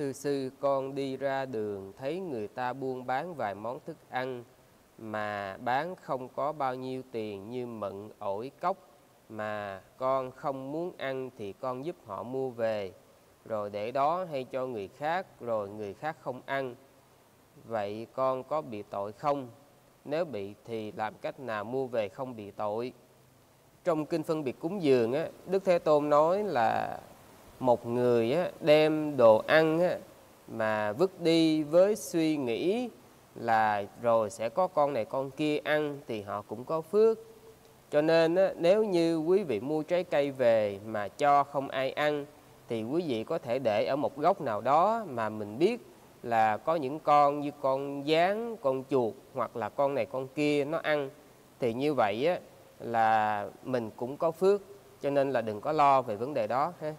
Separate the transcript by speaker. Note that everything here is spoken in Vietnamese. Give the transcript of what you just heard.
Speaker 1: Thưa sư, con đi ra đường thấy người ta buôn bán vài món thức ăn mà bán không có bao nhiêu tiền như mận, ổi, cốc mà con không muốn ăn thì con giúp họ mua về rồi để đó hay cho người khác rồi người khác không ăn. Vậy con có bị tội không? Nếu bị thì làm cách nào mua về không bị tội? Trong kinh phân biệt cúng dường á, Đức Thế Tôn nói là một người á, đem đồ ăn á, mà vứt đi với suy nghĩ là rồi sẽ có con này con kia ăn thì họ cũng có phước. Cho nên á, nếu như quý vị mua trái cây về mà cho không ai ăn thì quý vị có thể để ở một góc nào đó mà mình biết là có những con như con gián, con chuột hoặc là con này con kia nó ăn. Thì như vậy á, là mình cũng có phước. Cho nên là đừng có lo về vấn đề đó ha.